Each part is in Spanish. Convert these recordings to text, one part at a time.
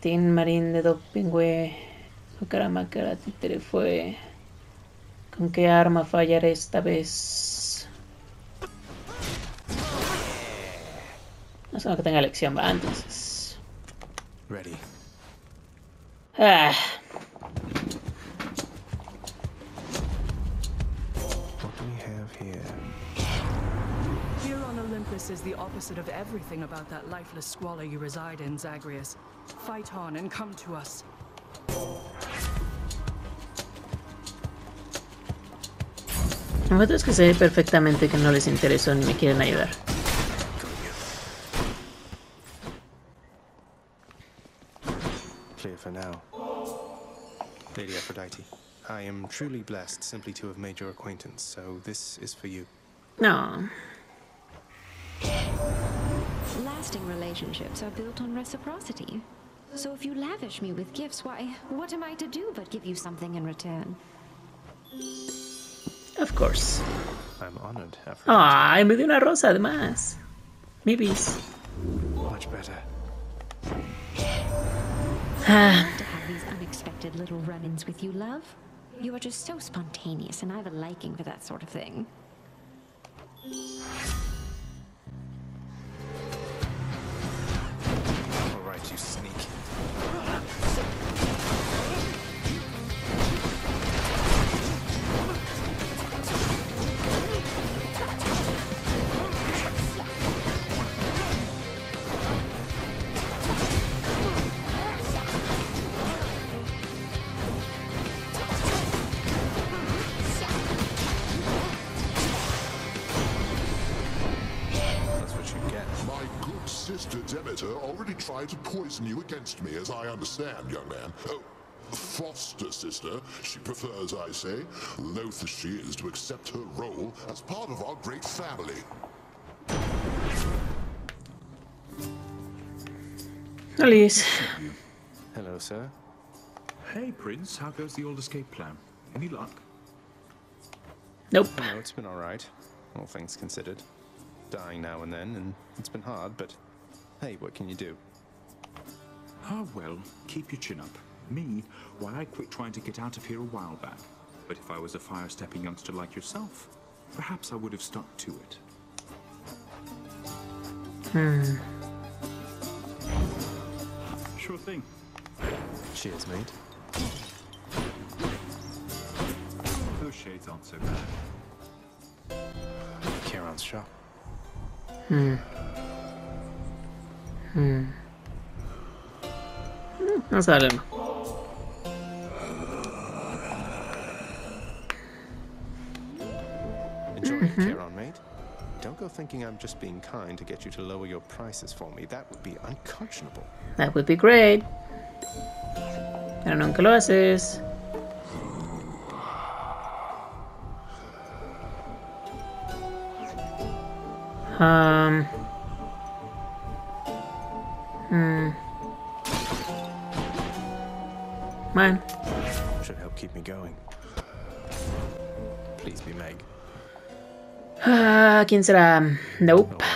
Tin Marín de Dopingüe. Caramba, cara títere fue. ¿Con qué arma fallaré esta vez? No sé que tenga lección, va, entonces. Ready. Ah, What do we have here? Here on Olympus is the opposite of everything about that lifeless squalor you reside in, Zagreus. Fight on and come to us. Lo otro es que se ve perfectamente que no les interesó ni me quieren ayudar. Clear for now. Lady Aphrodite, I am truly blessed simply to have made your acquaintance, so this is for you. No. Lasting relationships are built on reciprocity. So if you lavish me with gifts, why, what am I to do but give you something in return? Of course. I'm honored, Aphrodite. Ay, me dio una rosa además. Mi bis. Much better. Ah, To have these unexpected little run-ins with you, love. You are just so spontaneous, and I have a liking for that sort of thing. You sneak. Already tried to poison you against me, as I understand, young man. Oh, foster sister, she prefers, I say, loath as she is to accept her role as part of our great family. Alice. Hello, sir. Hey, Prince, how goes the old escape plan? Any luck? Nope. No, it's been all right, all things considered. Dying now and then, and it's been hard, but hey, what can you do? Ah, well, keep your chin up. Me, why, I quit trying to get out of here a while back. But if I was a fire-stepping youngster like yourself, perhaps I would have stuck to it. Hmm. Sure thing. Cheers, mate. Those shades aren't so bad. Charon's shop. Hmm. Hmm. Hmm, Vamos a darle uno. Enjoy it, Charon, mate. Don't go thinking I'm just being kind to get you to lower your prices for me. That would be unconscionable. That would be great. Pero nunca lo haces. Um. Hmm. Bueno, Should help keep me going. Please be Meg. ah, ¿quién será? Nope. Oh, well.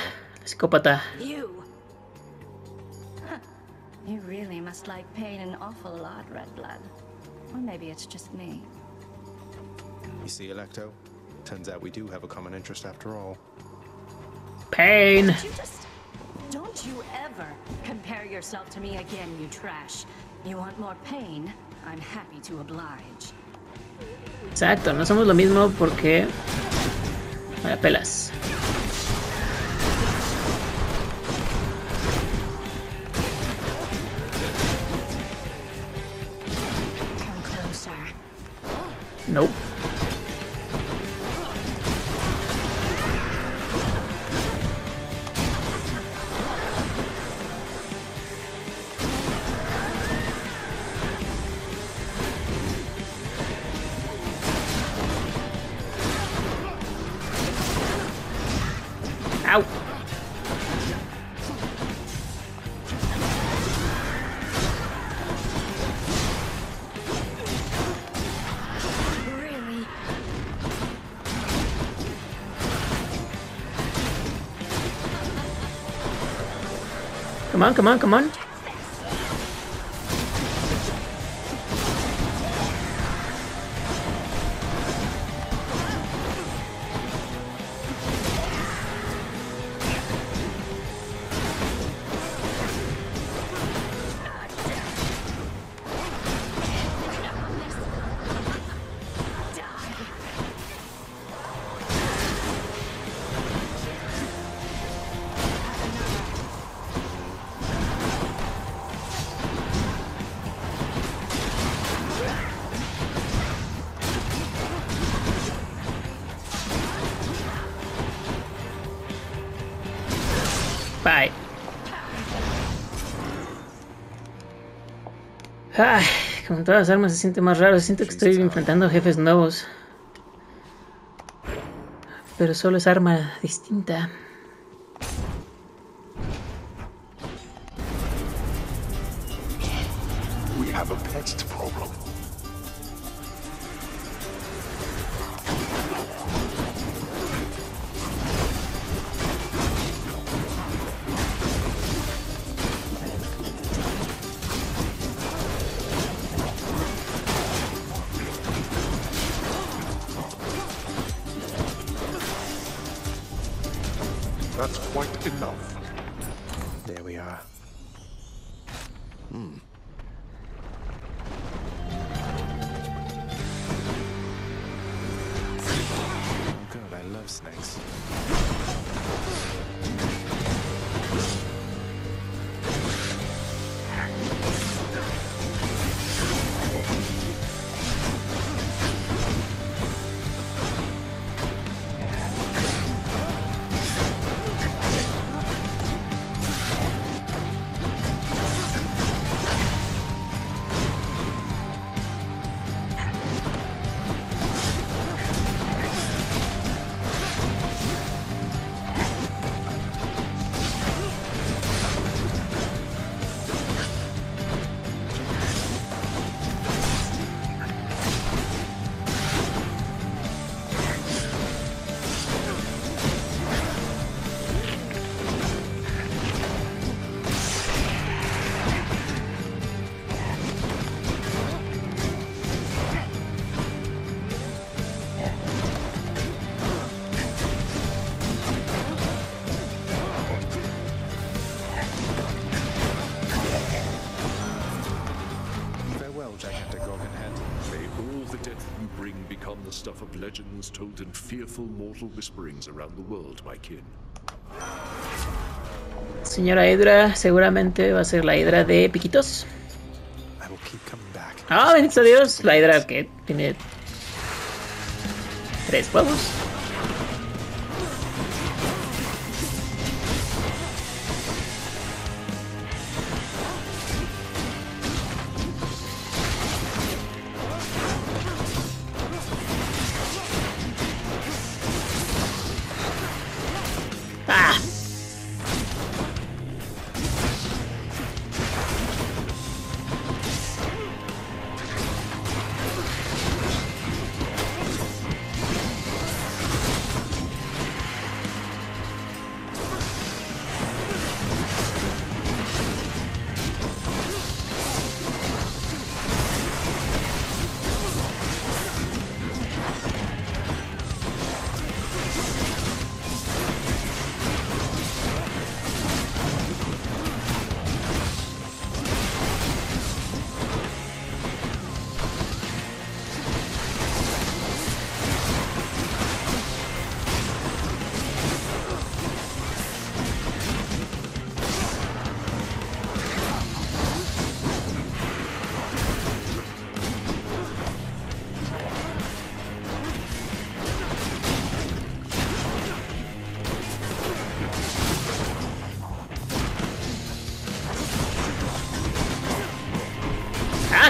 Psicópata. You! You really must like pain an awful lot, Red Blood. Or maybe it's just me. You see, Electo? Turns out we do have a common interest after all. Pain. You just. Don't you ever compare yourself to me again, you trash. You want more pain? I'm happy to oblige. Exacto, no somos lo mismo porque. Vaya pelas. Nope. Ow. Really? Come on, come on, come on. Ay, con todas las armas se siente más raro. Siento que estoy enfrentando jefes nuevos. Pero solo es arma distinta. We have a pest problem. Of legends told in fearful mortal whisperings around the world, my kin. Señora Hydra, seguramente va a ser la Hydra de Piquitos. I will keep coming back. Ah, bendito Dios, la Hydra que tiene tres huevos.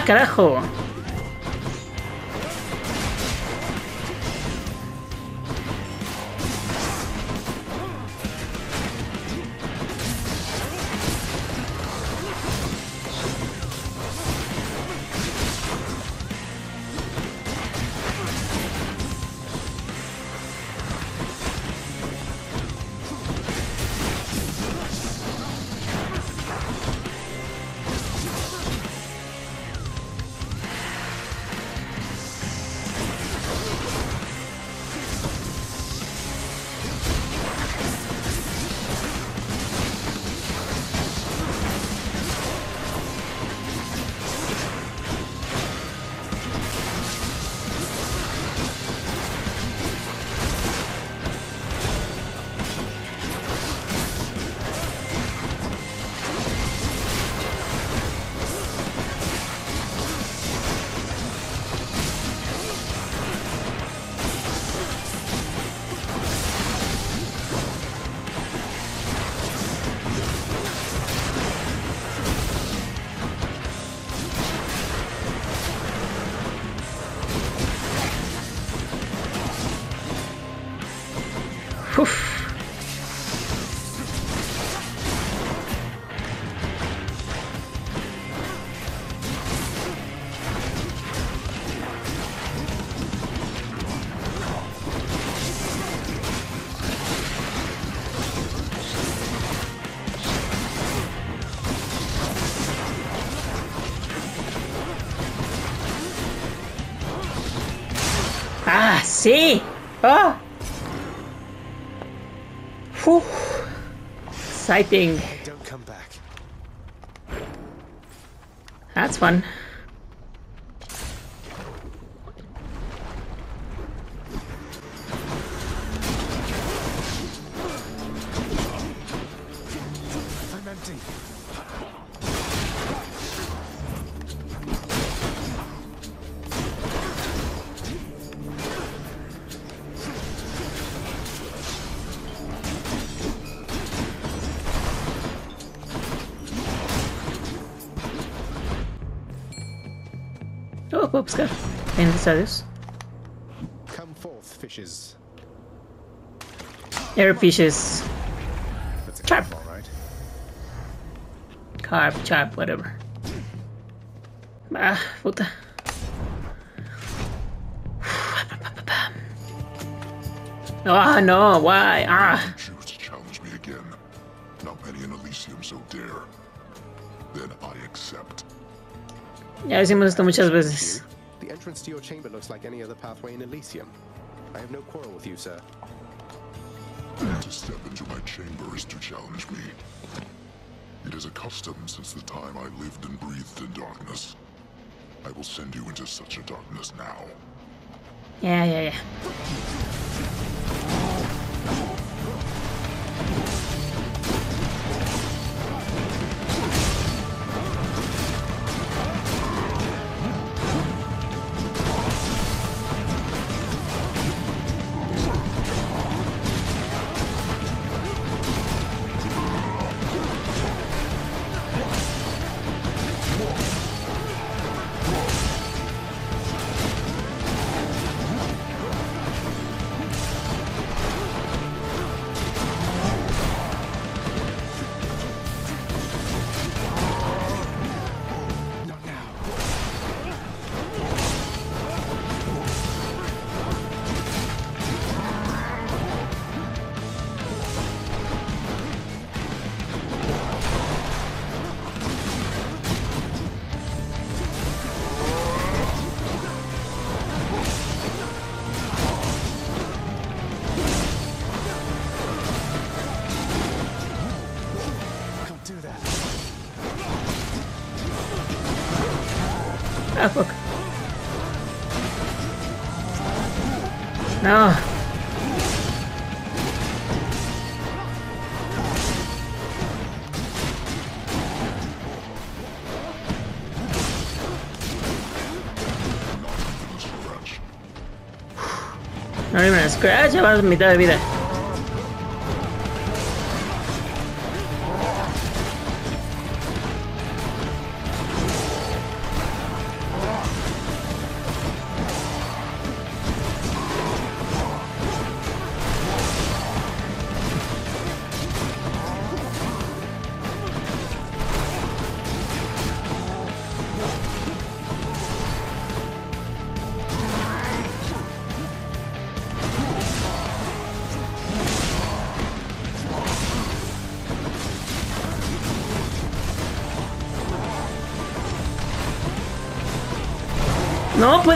Carajo. Sí. Ah. Whew. Exciting. Don't come back. That's fun. I'm empty. Oh, puedo pescar. Bendito a Dios. Come forth, fishes. Air fishes. That's a Trap. carp, all right. Carp, chop, whatever. Ah, puta. Ah, no, why? Ah. Choose to challenge me again. Not many in Elysium so dare. Then I accept. Ya decimos esto muchas veces. Looks like any other pathway in Elysium. I have no quarrel with you, sir. To step into my chamber is to challenge me. It is a custom since the time I lived and breathed in darkness. I will send you into such a darkness now. Yeah, yeah, ya. No. No even a scratch, ya vas a mitad de vida.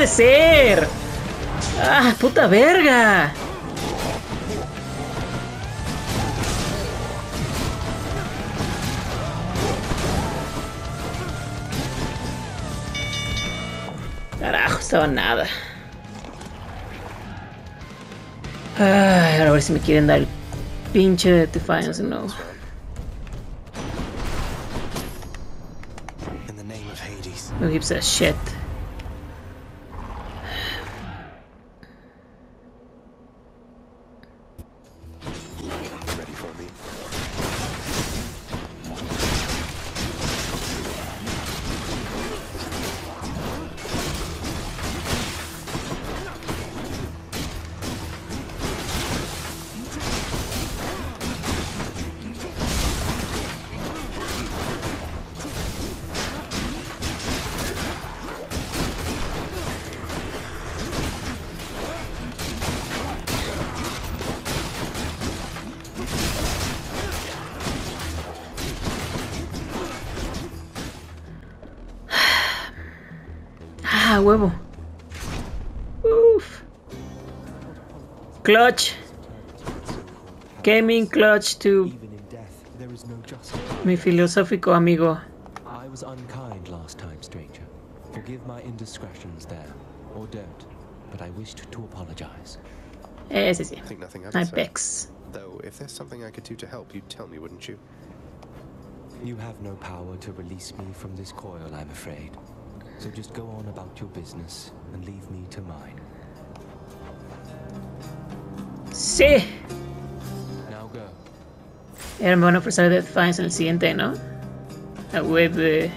Puede ser. Ah, puta verga. Carajo, estaba nada. Ay, ahora a ver si me quieren dar el pinche Defiance, no. Who gives a shit? Clutch. Gaming clutch to Even in death, there is no justice. mi filosófico amigo. I was unkind last time, stranger. Forgive my indiscretions there, or don't. But I wished to apologize. Eh, Ese sí. I think nothing of No it, hay sir. pex. Though, if there's something I could do to help, you'd tell me, wouldn't you? You have no power to release me from this coil, I'm afraid. So just go on about your business and leave me to mine. Sí. Now go. Ahora me van a ofrecer Fines en el siguiente, ¿no? La web.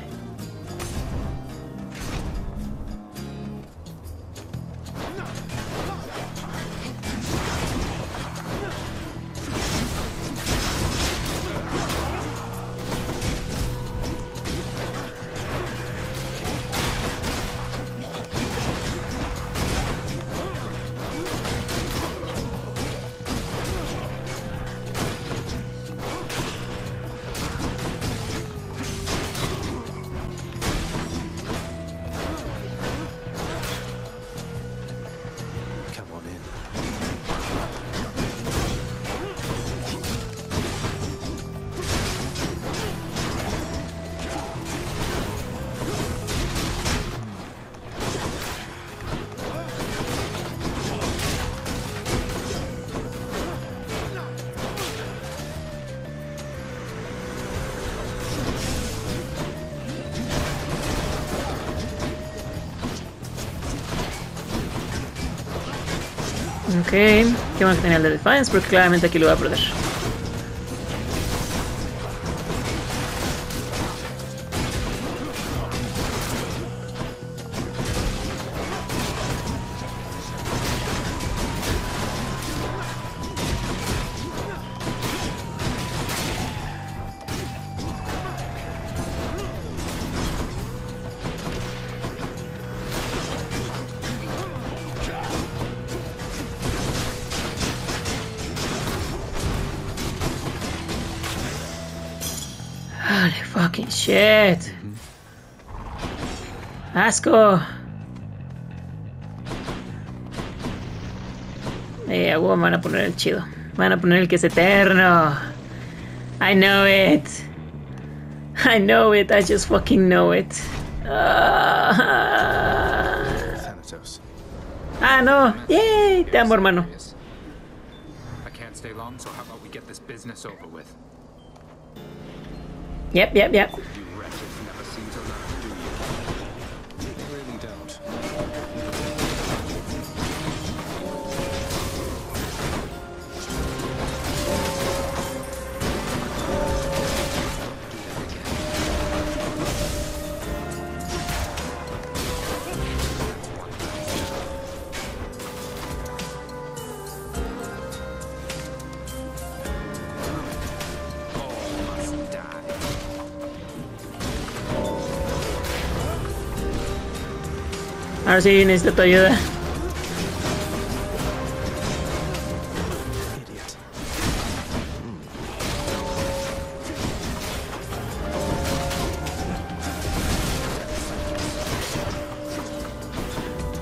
Ok. Qué bueno que tenía el de Defiance porque claramente aquí lo voy a perder. Shit. Asco. Eh, a huevo me van a poner el chido. Me van a poner el que es eterno. I know it. I know it. I just fucking know it. Ah, Thanatos. ah no. Yay. Te amo, hermano. I can't stay Ahora sí necesito tu ayuda.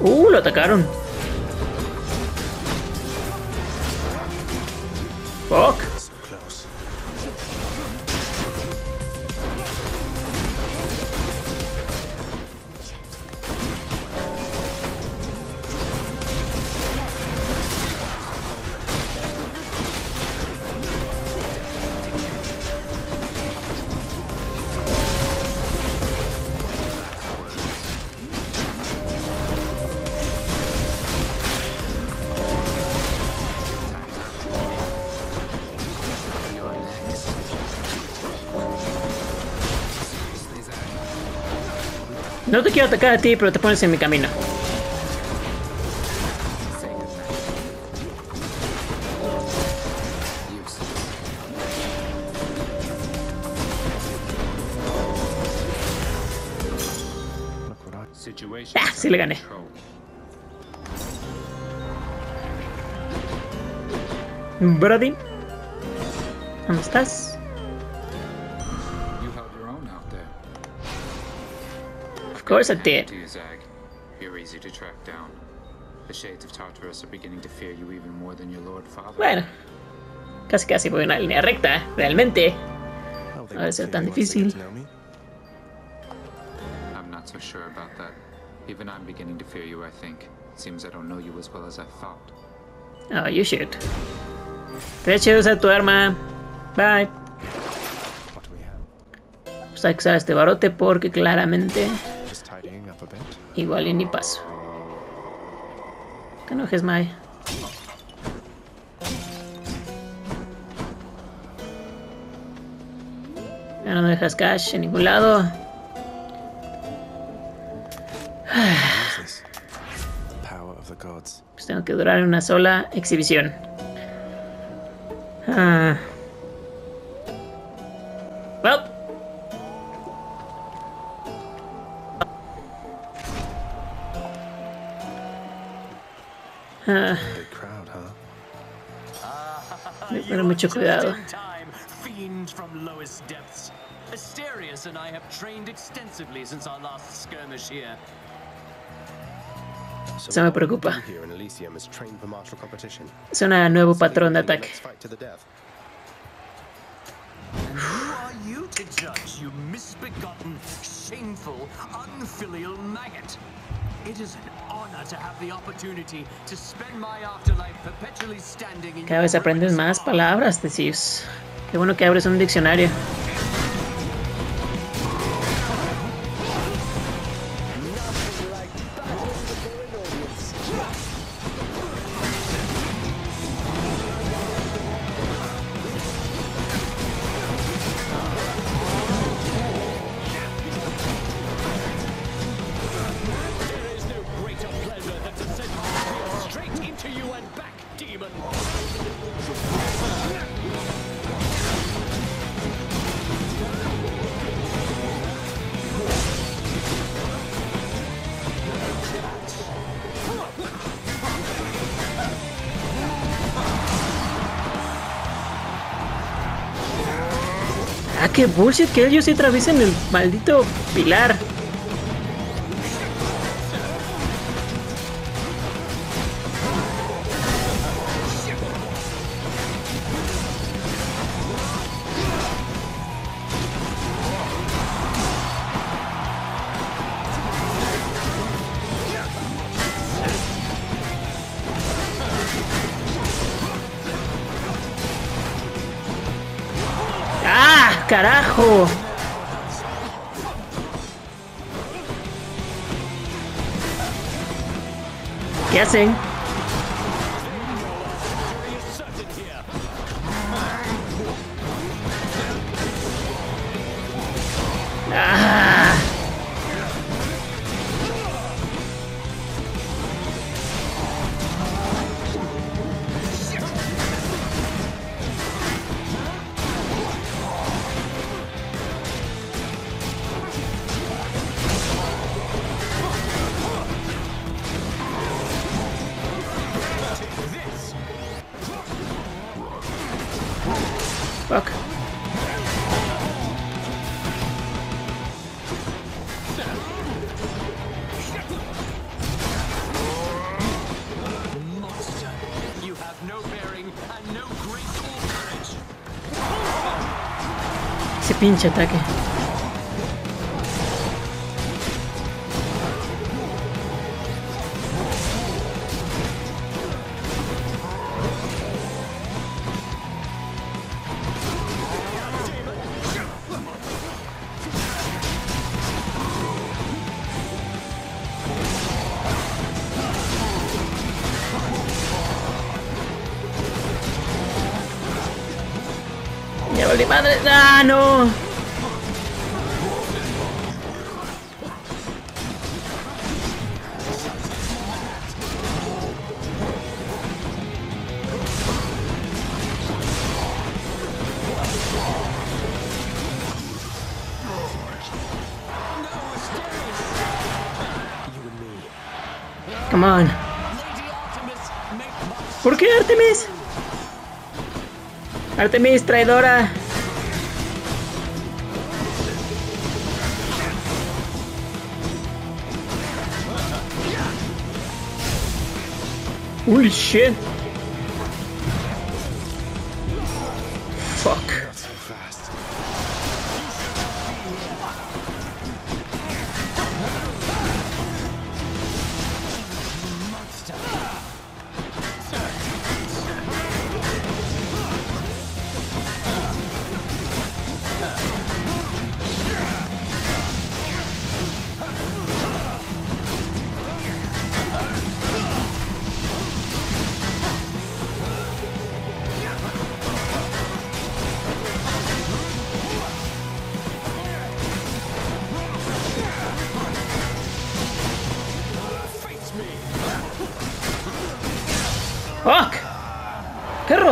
Uh, lo atacaron. No te quiero atacar a ti, pero te pones en mi camino. Ah, sí le gané. Brody. ¿Dónde estás? Course I did. Do you, Zag? You're easy to track down. The shades of Tartarus are beginning to fear you even more than your lord father. Bueno, casi casi voy en una línea recta, realmente. They No debe won't ser tan me once they difícil. know me. I'm not so sure about that. Even I'm beginning to fear you, I think. Seems I don't know you as well as I thought. Oh, you should. Te eché usar tu arma. Bye. What do we have? Pues hay que usar este barote porque claramente igual y ni paso. Que enojes, Mai. Ya no dejas cash en ningún lado. Pues tengo que durar una sola exhibición. Ah. Ah, Big crowd, huh? Hay que tener mucho cuidado. Time, fiend from lowest depths. Asterius and I have trained extensively since our last skirmish here. Eso me preocupa. Here in Elysium is trained for martial competition. Suena a nuevo patrón de ataque. Cada vez aprendes más palabras, Decius. Qué bueno que abres un diccionario. Qué bullshit que ellos sí atraviesen el maldito pilar. dancing. Pinche ataque. Come on. ¿Por qué Artemis? Artemis, traidora. Holy shit.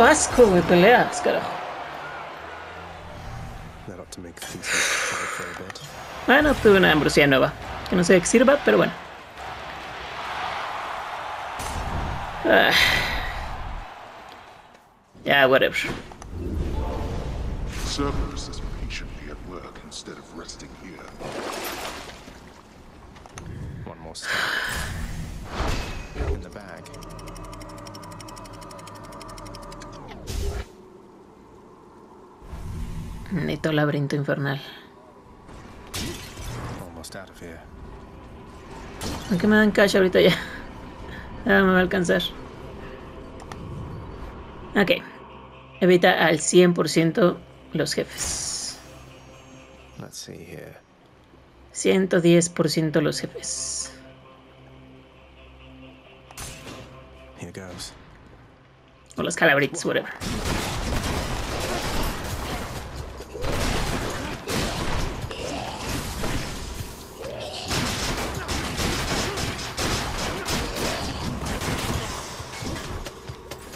Qué asco de peleas, carajo. A bit. Bueno, tuve una ambrosía nueva. Que no sé de qué sirva, pero bueno. Ah. Ya, whatever. Cerberus is patiently at work instead of resting here. One more step. In the bag. Neto laberinto infernal. Aunque me dan cash ahorita ya. Ya me va a alcanzar. Ok. Evita al 100% los jefes. Let's see here. 110% los jefes. Here goes. O los calabritos, whatever.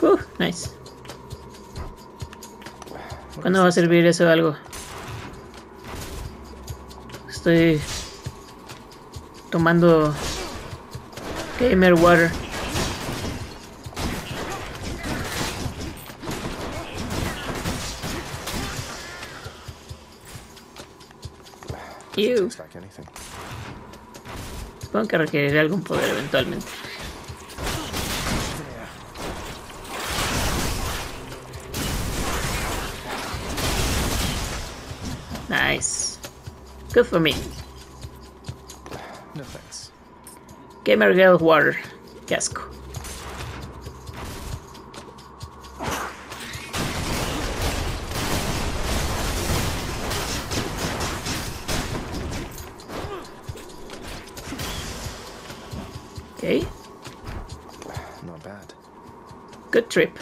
Uh, nice. ¿Cuándo va a servir eso algo? Estoy tomando gamer water. Ew. Supongo que requeriré algún poder eventualmente. Good for me. No thanks. Gamer Girl Water. Qué asco. Okay, Not bad. good trip.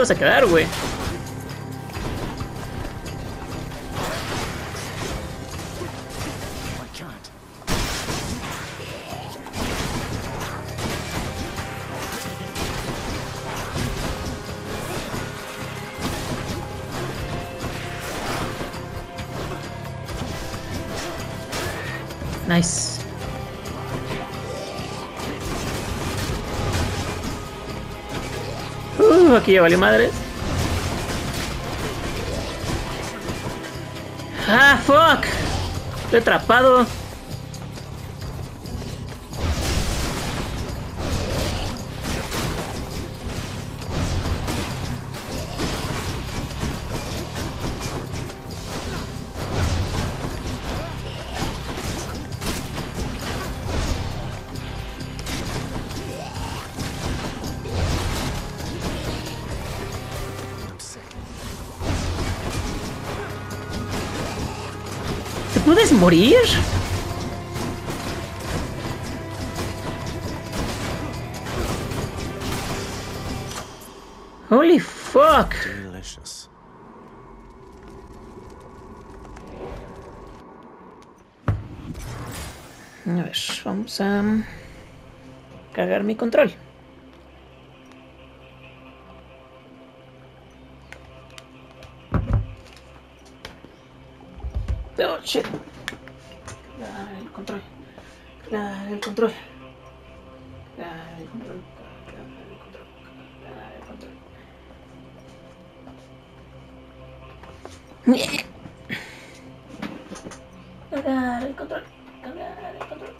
Te vas a quedar, güey. Aquí ya valió madres. Ah, fuck. Estoy atrapado. ¿Te puedes morir? Holy fuck. Delicious. A ver, vamos a cargar mi control. Control. El control. El control. El control. Control. El control. Cargar el control.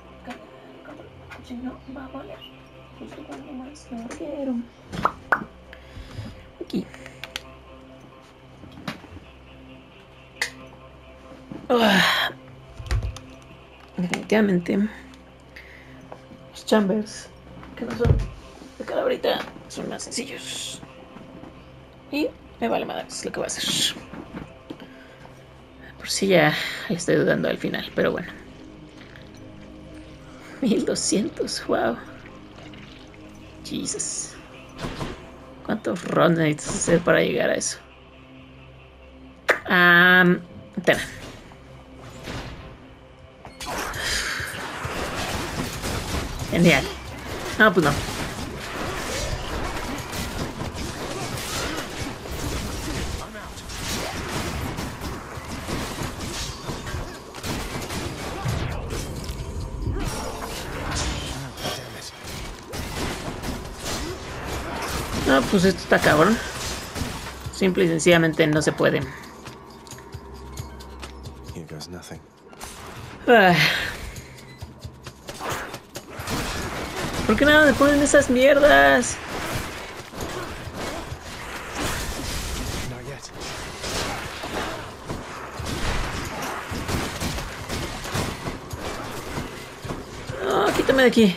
Si no, va a valer. Justo cuando más lo quiero. Aquí. Ah. Definitivamente. Chambers, que no son de calabrita, son más sencillos. Y me vale madre, es lo que voy a hacer. Por si ya le estoy dudando al final, pero bueno. 1200, wow. Jesus. ¿Cuántos runs necesitas hacer para llegar a eso? Ah, espera. Genial. No, pues no. No, pues esto está cabrón. Simple y sencillamente no se puede. Here goes nothing. Ah. ¿Por qué nada me ponen esas mierdas? No, quítame de aquí.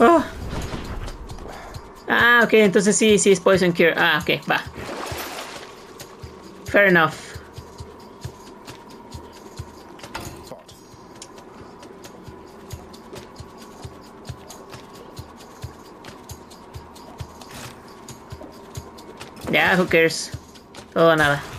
Oh. Ah, ok, entonces sí, sí es Poison Cure. Ah, ok, va. Fair enough. Ya, who cares. Todo o nada.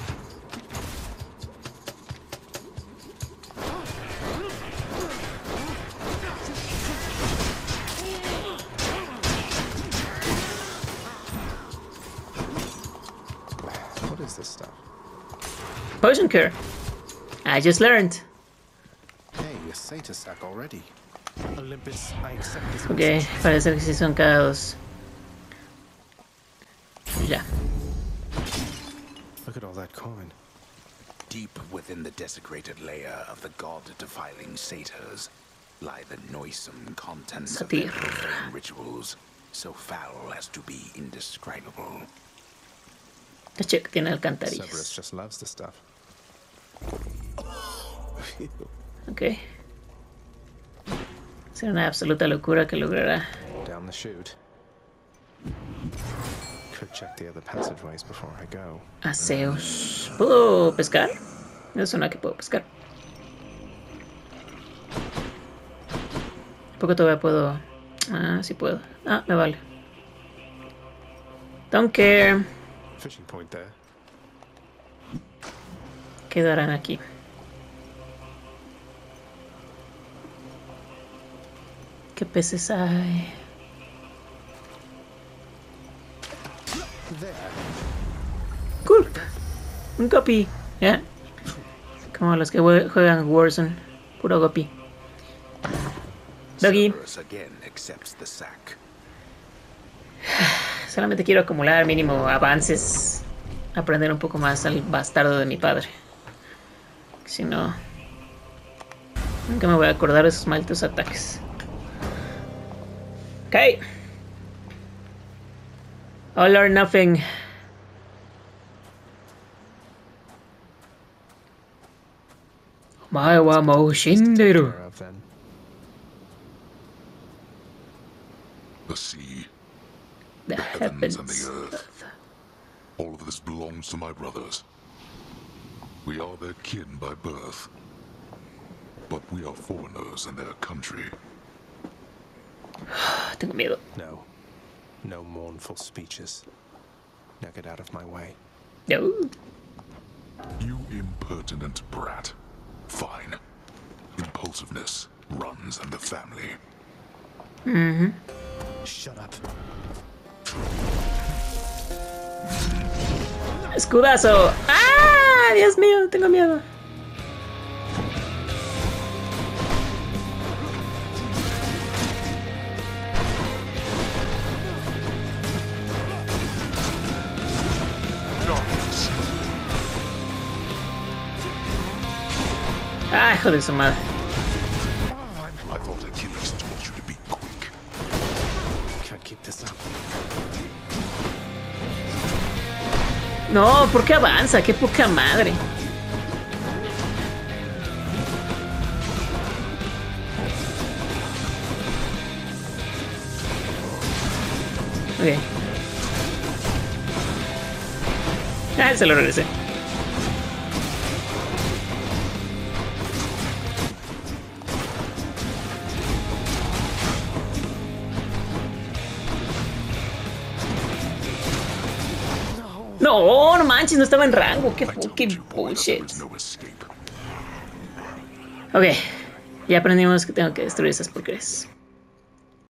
Poison Cure. I just learned. Hey, a Satyr sack already. Olympus, I accept this. Ok, message. parece que sí son cada dos. Ya. Look at all that coin. Deep within the desecrated layer of the god-defiling satyrs lie the noisome contents of their Satyr. profane rituals, so foul as to be indescribable. Este chico tiene Cerberus alcantarillas. just loves the stuff. Ok. Será una absoluta locura que logrará. Down the chute. Could check the other passageways before I go. Aseos. ¿Puedo pescar? No suena que puedo pescar. Poco todavía puedo. Ah, sí puedo. Ah, me vale. Don't care. Fishing point there. Quedarán aquí. ¿Qué peces hay? Cool. Un copy. ¿Ya? Como los que jue- juegan Warzone. Puro copy. Doggy. Solamente quiero acumular mínimo avances. Aprender un poco más al bastardo de mi padre. Si no... Nunca me voy a acordar de sus malditos ataques. Ok. All or nothing. My wa mou shinderu. Care. The sea, The heavens and heavens. the earth. All of this belongs to my brothers. We are their kin by birth. But we are foreigners in their country. Tengo miedo. No. No mournful speeches. Now get out of my way. No. You impertinent brat. Fine. Impulsiveness runs in the family. Mm. Shut up. Escudazo. ¡Ah! Dios mío, tengo miedo. Ah, hijo de su madre. No, ¿por qué avanza? Qué poca madre. Ok. Ah, se lo regresé. Manches, no estaba en rango. Qué fucking bullshit. Ok, ya aprendimos que tengo que destruir esas porquerías.